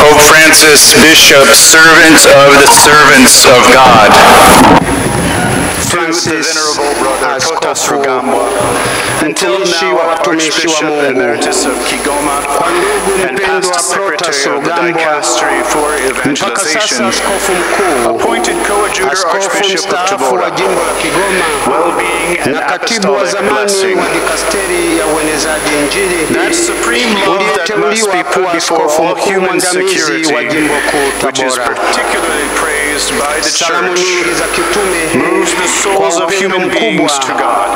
Pope Francis, Bishop, Servant of the Servants of God. Francis, Francis the Venerable Brother Kota Kota Fugamba, Fugamba, until Emeritus of Kigoma, and Past Secretary of the Dicastery for Evangelization, appointed Coadjutor Archbishop of Kigoma, well-being and apostolic blessing, that Supreme Love must be put before all human security, which is particularly the Church. moves the souls of human beings to God,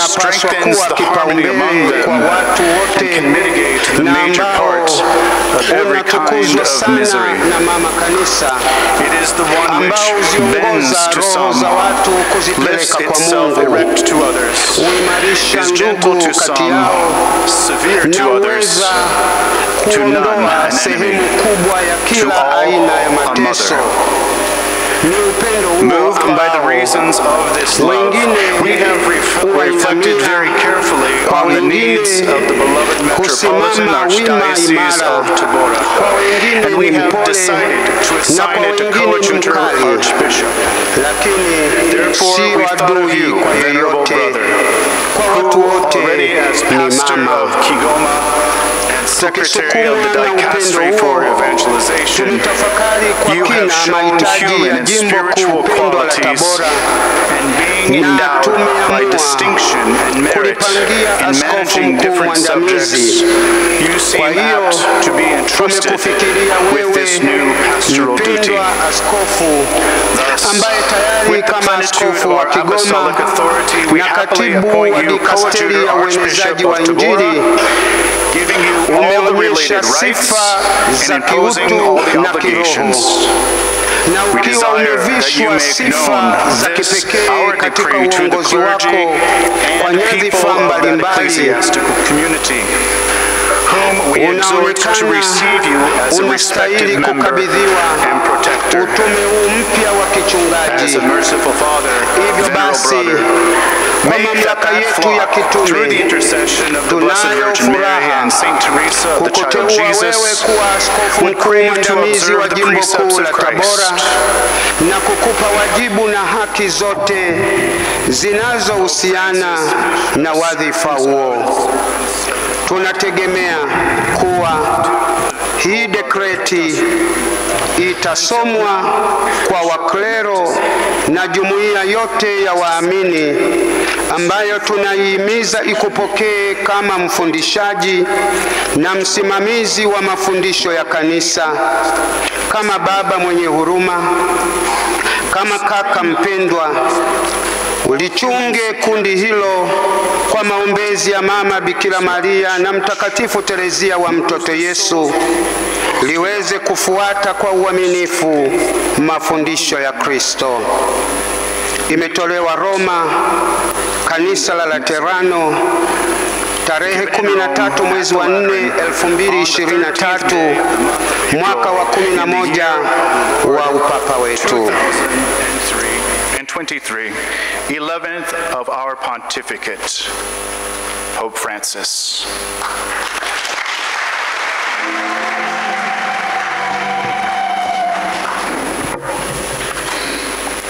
strengthens the harmony among them, and can mitigate the major parts of every kind of misery. It is the one which bends to some, lifts itself erect to others, is gentle to some, severe to others, to none an enemy, to all a mother moved by the reasons of this love, we have reflected very carefully on the needs of the beloved metropolitan archdiocese of Tabora, and we have decided to assign it to co-interim archbishop. Therefore, we thought of you, venerable brother, who already as pastor of Kigoma and secretary of the dicastery for evangelization kwa kina mahitaji ya jimbo kuu spiritual pendwa la qualities Tabora and being endowed by distinction and merit kulipangia askofu managing mkuu different mwandamizi. subjects, you seem Kwa hiyo apt to be entrusted tumekufikiria with this wewe new pastoral duty. mpendwa askofu ambaye tayari with the kama askofu of wa Kigoma apostolic authority, we na happily katibu appoint wa you dikasteri ya uenezaji wa Injili giving you all the umeonyesha related rights sifa za and imposing all kiutu the na obligations. kiroho na We ukiwa desire that you umevishwa make sifa known za this, kipekee our katika decree to the uongozi clergy wako kwa and nyadhifa people of that mbalimbali ecclesiastical community, whom we exhort to unaonekana receive you as a unastahili respected member kukabidhiwa and protector. utume huu mpya wa As kichungaji. a merciful Father, Hivyo basi, brother, kwa mamlaka yetu ya flock, through the kitume, intercession of the Blessed tunayo Virgin Mary furaha and Saint Teresa of the Child kukuteua wewe Jesus, kuwa askofu mkuu to mwandamizi wa jimbo kuu of la Christ. Tabora na kukupa wajibu na haki zote zinazohusiana na wadhifa huo. Tunategemea kuwa hii dekreti itasomwa kwa waklero na jumuiya yote ya waamini ambayo tunaihimiza ikupokee kama mfundishaji na msimamizi wa mafundisho ya kanisa, kama baba mwenye huruma, kama kaka mpendwa. Ulichunge kundi hilo kwa maombezi ya Mama Bikira Maria na Mtakatifu Terezia wa mtoto Yesu, liweze kufuata kwa uaminifu mafundisho ya Kristo. Imetolewa Roma, kanisa la Laterano, tarehe 13 mwezi wa 4 2023, mwaka wa 11 wa upapa wetu. 23, 11th of our pontificate, Pope Francis.